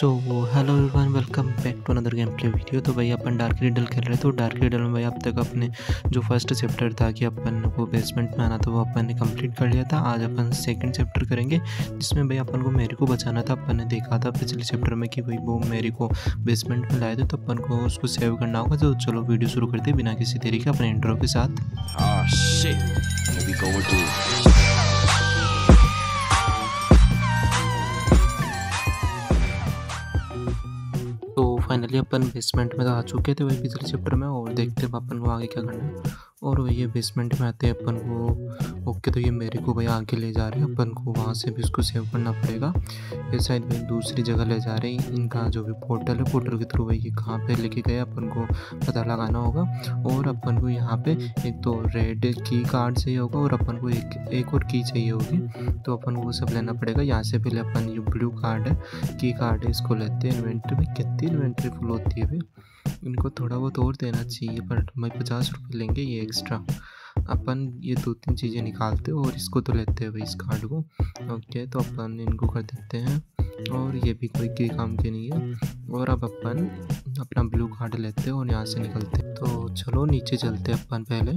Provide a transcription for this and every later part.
So hello everyone welcome back to another game play video तो भाई, अपन dark riddle खेल रहे थे तो डार्क रिडल में भाई अब तक अपने जो फ़र्स्ट चैप्टर था कि अपन को बेसमेंट में आना था, वो अपन ने कंप्लीट कर लिया था। आज अपन सेकंड चैप्टर करेंगे, जिसमें भाई अपन को मेरी को बचाना था। अपन ने देखा था पिछले चैप्टर में कि भाई वो मेरी को बेसमेंट में लाए थे तो अपन को उसको सेव करना होगा। तो चलो वीडियो शुरू करते बिना किसी तरीके अपने इंट्रो के साथ। फाइनली अपन बेसमेंट में तो आ चुके थे, वही पिछले चैप्टर में, और देखते हैं अपन को आगे क्या करना है। और ये बेसमेंट में आते हैं, अपन को ओके तो ये मेरे को भाई आगे ले जा रहे हैं, अपन को वहाँ से भी इसको सेव करना पड़ेगा। ये शायद भाई दूसरी जगह ले जा रहे हैं, इनका जो भी पोर्टल है पोर्टल के थ्रू भाई ये कहाँ पे लेके गए, अपन को पता लगाना होगा। और अपन को यहाँ पे एक तो रेड की कार्ड चाहिए होगा और अपन को एक एक और की चाहिए होगी। तो अपन को वो सब लेना पड़ेगा। यहाँ से पहले अपन ये ब्लू कार्ड है की कार्ड है इसको लेते हैं। इन्वेंट्री में कितनी इन्वेंट्री फुल होती है भाई? इनको थोड़ा बहुत और देना चाहिए, पर भाई पचास रुपये लेंगे ये एक्स्ट्रा अपन ये दो तीन चीज़ें निकालते और इसको तो लेते हैं भाई इस कार्ड को। ओके तो अपन इनको कर देते हैं। और ये भी कोई के काम के नहीं है। और अब अपन अपना ब्लू कार्ड लेते हैं और यहाँ से निकलते हैं। तो चलो नीचे चलते अपन पहले।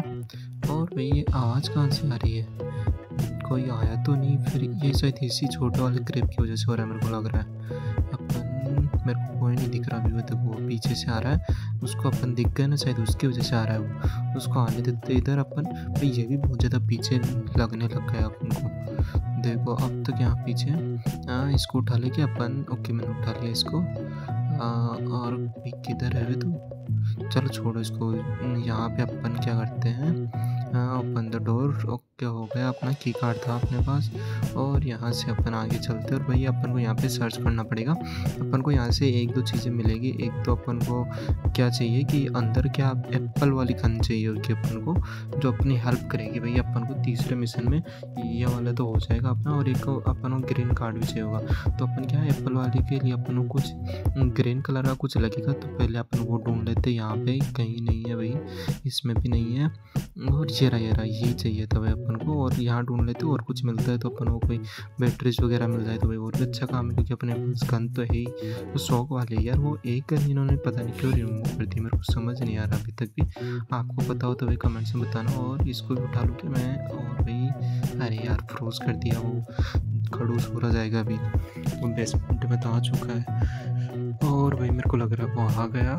और भाई ये आवाज़ कहाँ से आ रही है? कोई आया तो नहीं, फिर ये शायद इसी छोटे वाले ग्रिप की वजह से हो रहा है मेरे को लग रहा है। अपन मेरे को कोई नहीं दिख रहा अभी तो वो पीछे से आ रहा है। उसको अपन दिख गए ना शायद उसकी वजह से आ रहा है वो। उसको आने देते इधर अपन भाई ये भी बहुत ज़्यादा पीछे लगने लग गया अपन को देखो अब तक यहाँ पीछे? हाँ इसको उठा लेके अपन ओके मैंने उठा लिया इसको। आ, और किधर है तो? चलो छोड़ो इसको। यहाँ पे अपन क्या करते हैं? ओपन द डोर ओके हो गया अपना की कार्ड था अपने पास? और यहाँ से अपन आगे चलते और भैया अपन को यहाँ पे सर्च करना पड़ेगा। अपन को यहाँ से एक दो चीज़ें मिलेगी। एक तो अपन को क्या चाहिए कि अंदर क्या एप्पल वाली गन चाहिए होगी अपन को, जो अपनी हेल्प करेगी भैया अपन को तीसरे मिशन में। ये वाला तो हो जाएगा अपना और एक अपन को ग्रीन कार्ड भी चाहिए होगा। तो अपन क्या एप्पल वाले के लिए अपन को कुछ ग्रीन कलर का कुछ लगेगा तो पहले अपन वो ढूंढ लेते यहाँ पे कहीं नहीं है भाई, इसमें भी नहीं है। और ये रहा, ये चाहिए था भाई अपन को और यहाँ ढूंढ लेते और कुछ मिलता है तो अपन को कोई बैटरीज वगैरह मिल जाए तो भाई और भी अच्छा काम है, क्योंकि अपने गन तो है ही तो शौक वाले यार वो एक गन इन्होंने पता नहीं क्यों रिमूव कर दी मेरे को समझ नहीं आ रहा अभी तक भी। आपको पता हो तो भाई कमेंट्स में बताना और इसको भी उठा लूँ कि मैं और भाई, अरे यार फ्रोज कर दिया वो, खड़ूस हो जाएगा अभी। वो बेसमेंट में तो आ चुका है। और भाई मेरे को लग रहा है वो आ गया।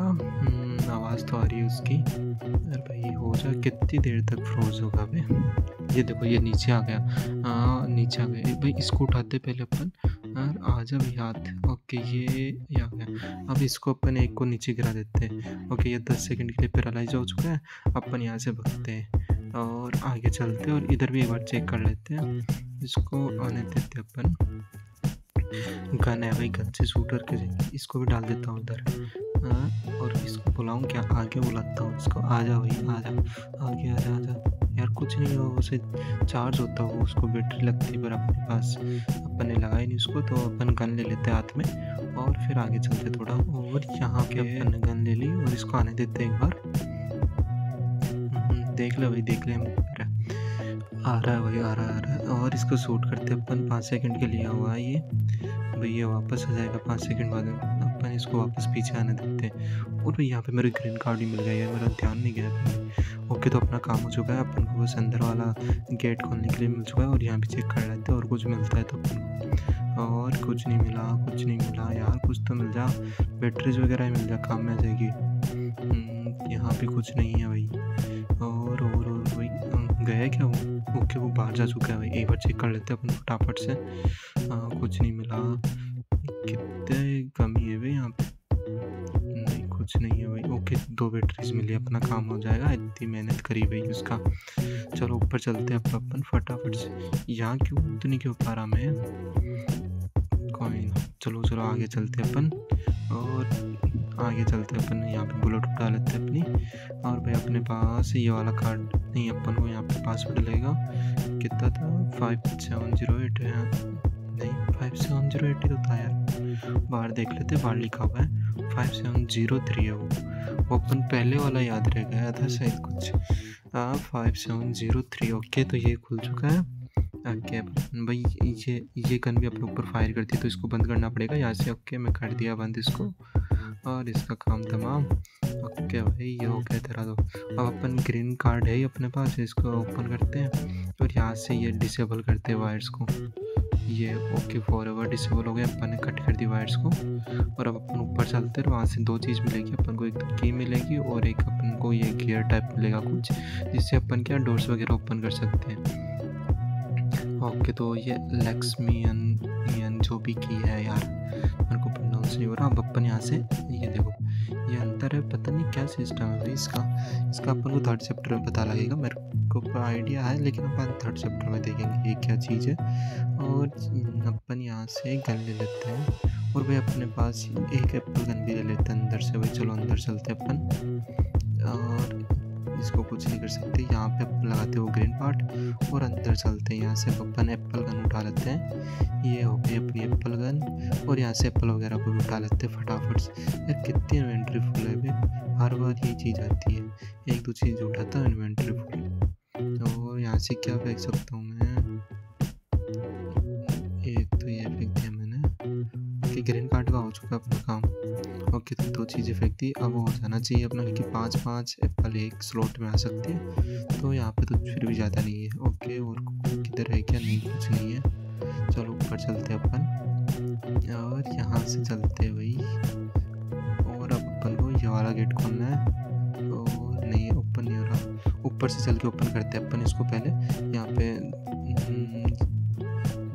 आवाज़ तो आ रही है उसकी। अरे भाई हो जाए कितनी देर तक फ्रोज होगा भाई ये देखो ये नीचे आ गया। आ, नीचे आ गया। भाई इसको उठाते पहले अपन। आ जा भाई हाथ ओके ये ये आ गया। अब इसको अपन एक को नीचे गिरा देते हैं। ओके ये दस सेकंड के लिए पैरालाइज हो चुका है। अपन यहाँ से भगते हैं। और आगे चलते हैं और इधर भी एक बार चेक कर लेते हैं। इसको आने देते अपन। गन है भाई गन से शूट करके इसको भी डाल देता हूँ उधर। और इसको बुलाऊँ क्या? आगे बुलाता हूँ इसको। आ जा भाई आ जा। आगे आ जा आ जा। यार कुछ नहीं हो उसे चार्ज होता हो उसको बैटरी लगती है पर अपने पास। अपन ने लगाई नहीं उसको तो अपन गन ले लेते हाथ में और फिर आगे चलते थोड़ा। और यहाँ पे अपन ने गन ले ली और इसको आने देते एक बार। देख लो भाई देख ले आ रहा है भाई आ रहा है आ रहा है। और इसको शूट करते अपन। पाँच सेकंड के लिए हुआ है ये। भैया वापस आ जाएगा पाँच सेकंड बाद अपन इसको वापस पीछे आने देते हैं। और भाई यहाँ पे मेरे ग्रीन कार्ड ही मिल गया यार मेरा ध्यान नहीं गया था ओके तो अपना काम हो चुका है अपन को बस अंदर वाला गेट खोलने के लिए मिल चुका है और यहाँ भी चेक कर लेते हैं और कुछ मिलता है तो अपन और कुछ नहीं मिला कुछ नहीं मिला यार कुछ तो मिल जा। बैटरीज वगैरह मिल जा काम में आ जाएगी यहाँ पे कुछ नहीं है भाई। और और और भाई गया क्या वो? ओके वो बाहर जा चुका है भाई। एक बार चेक कर लेते हैं अपन फटाफट से। आ, कुछ नहीं मिला। कितने कमी है दो बैटरीज मिली, अपना काम हो जाएगा। इतनी मेहनत करी भाई उसका। चलो ऊपर चलते हैं अब अपन फटाफट से। यहाँ क्यों? तो नहीं क्यों पा रहा मैं? कोई ना। चलो चलो आगे चलते अपन। और आगे चलते अपन। यहाँ पे बुलेट उठा लेते हैं अपनी। और भाई अपने पास ये वाला कार्ड नहीं, अपन को यहाँ पे पासवर्ड लगेगा कितना था? फाइव सेवन ज़ीरो एट नहीं फाइव सेवन ज़ीरो एट ही तो था यार। बाहर देख लेते बाहर लिखा हुआ है। फाइव सेवन ज़ीरो थ्री है वो। वो अपन पहले वाला याद रह गया था शायद कुछ। हाँ five seven zero three, okay तो ये खुल चुका है। ओके भाई, ये ये गन भी अपने ऊपर फायर करती है तो इसको बंद करना पड़ेगा यहाँ से ओके मैं कर दिया बंद इसको, और इसका काम तमाम ओके भाई, ये हो गया तेरा तो। अब अपन ग्रीन कार्ड है ही अपने पास, इसको ओपन करते हैं, और यहाँ से ये डिसेबल करते हैं वायर्स को। ये ओके फॉर एवर डिसेबल हो गया, अपन ने कट कर दी वायर्स को, और अब अपन ऊपर चलते हैं वहाँ से दो चीज़ मिलेगी, अपन को एक तो की मिलेगी, और एक अपन को ये गियर टाइप मिलेगा कुछ, जिससे अपन क्या डोर्स वगैरह ओपन कर सकते हैं। ओके तो ये लेक्समियन जो भी की है यार, मेरे को प्रोनाउंस नहीं हो रहा। अब अपन यहाँ से, ये देखो, ये अंदर है, पता नहीं क्या सिस्टम है इसका। इसका अपन को थर्ड चैप्टर में पता लगेगा, मेरे को आइडिया है, लेकिन अपन थर्ड चैप्टर में देखेंगे ये क्या चीज़ है। और अपन यहाँ से गन ले लेते हैं, और भाई अपने पास एक एप्पल गन भी ले लेते हैं अंदर से। भाई चलो अंदर चलते अपन। और इसको कुछ नहीं कर सकते। यहाँ पे लगाते हो ग्रीन पार्ट और अंदर चलते हैं। यहाँ से अपन एप्पल गन उठा लेते हैं। ये हो गई अपनी एप्पल गन और यहाँ से एप्पल वगैरह को उठा लेते हैं फटाफट से। यार कितनी इन्वेंट्री फुल है हर बार ये चीज़ आती है। एक दो चीज़ उठाता हूँ इन्वेंट्री फुल और यहाँ से क्या फेंक सकता हूँ मैं? एक तो ये फेंक दिया मैंने। कि ग्रीन कार्ड का हो चुका अपना काम। तो दो चीज़ें फेंक दी अब हो जाना चाहिए अपना, क्योंकि पाँच पाँच एप्पल एक स्लॉट में आ सकती है तो यहाँ पे तो फिर भी ज़्यादा नहीं है। ओके, और किधर है क्या? नहीं, कुछ नहीं है। चलो, ऊपर चलते अपन। और यहाँ से चलते भाई। और अब अपन को ये वाला गेट खोलना है। और नहीं, ओपन नहीं हो रहा। ऊपर से चल के ओपन करते हैं अपन इसको पहले। यहाँ पे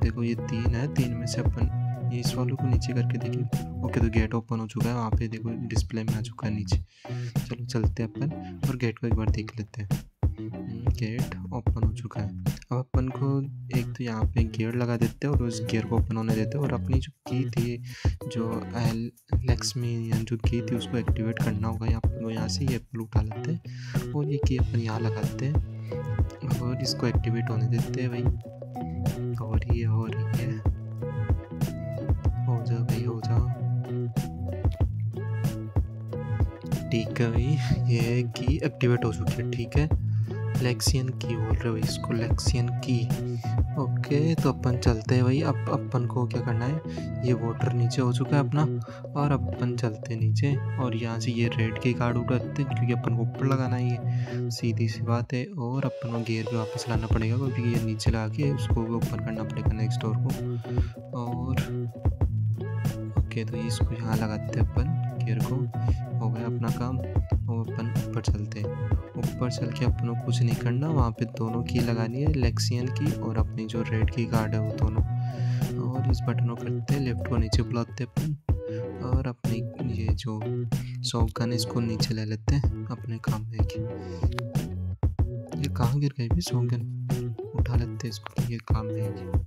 देखो ये तीन है, तीन में से अपन ये इस वालों को नीचे करके देखिए ओके तो गेट ओपन हो चुका है। वहाँ पे देखो, डिस्प्ले में आ चुका है नीचे। चलो, चलते हैं अपन और गेट को एक बार देख लेते हैं। गेट ओपन हो चुका है। अब अपन को एक तो यहाँ पे गियर लगा देते हैं और उस गियर को ओपन होने देते हैं और अपनी जो की थी, जो एलेक्स में जो की थी उसको एक्टिवेट करना होगा। यहाँ को यहाँ से ये एप्पल उठा लेते हैं। और ये की अपन यहाँ लगाते हैं और इसको एक्टिवेट होने देते हैं भाई। और ये हो रही हो ठीक है भाई, ये की एक्टिवेट हो चुकी है, ठीक है? लेक्सियन की बोल रहे हो इसको लेक्सियन की ओके तो अपन चलते हैं भाई। अब अपन को क्या करना है? ये वाटर नीचे हो चुका है अपना, और अपन चलते हैं नीचे, और यहाँ से ये रेड की कार्ड उठाते हैं, क्योंकि अपन को ऊपर लगाना ही है सीधी सी बात है, और अपन को गियर भी वापस लाना पड़ेगा, क्योंकि ये नीचे लगा के उसको भी ओपन करना पड़ेगा नेक्स्ट डोर को। और ओके तो इसको यहाँ लगाते हैं अपन। को हो गया अपना काम और अपन ऊपर चलते हैं। ऊपर चल के अपनों कुछ नहीं करना, वहाँ पे दोनों की लगानी है लेक्सियन की और अपनी जो रेड की कार्ड है वो दोनों। और इस बटन करते हैं लेफ़्ट को नीचे बुलाते हैं अपन। और अपनी ये जो सॉक गन इसको नीचे ले लेते हैं, अपने काम में ये कहाँ गिर गई भी सॉक गन उठा लेते हैं इसको कि ये काम में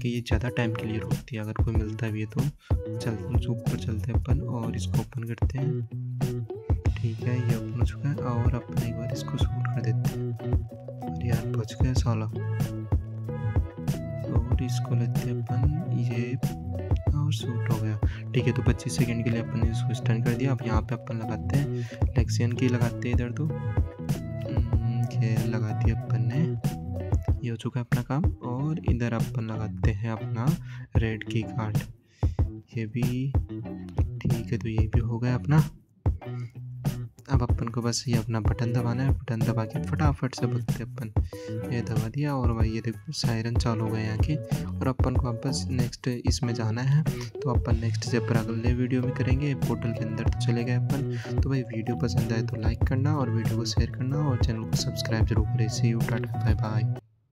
कि ये ज़्यादा टाइम के लिए रोकती है, अगर कोई मिलता भी है तो। चल ऊपर चलते हैं अपन और इसको ओपन करते हैं। ठीक है, ये ओपन हो चुका है और अपन एक बार इसको शूट कर देते हैं। और यार, बच गया साला। और इसको लेते हैं अपन, ये और शूट हो गया। ठीक है तो पच्चीस सेकंड के लिए अपन ने इसको स्टैंड कर दिया। अब यहाँ पे अपन लगाते हैं। लेक्सियन की लगाते हैं इधर तो। ये लगा दिया अपन ने। ये हो चुका है अपना काम। और इधर अपन लगाते हैं अपना रेड की कार्ड ये भी ठीक है तो ये भी हो गया अपना। अब अपन को बस ये अपना बटन दबाना है। बटन दबा के फटाफट से भगते अपन, ये दबा दिया और भाई ये देखो सायरन चालू हो गए यहाँ के। और अपन को वापस नेक्स्ट इसमें जाना है। तो अपन नेक्स्ट स्टेप अगले वीडियो में करेंगे। पोर्टल के अंदर तो चले गए अपन। तो भाई वीडियो पसंद आए तो लाइक करना और वीडियो को शेयर करना और चैनल को सब्सक्राइब ज़रूर करें। See you Tata bye bye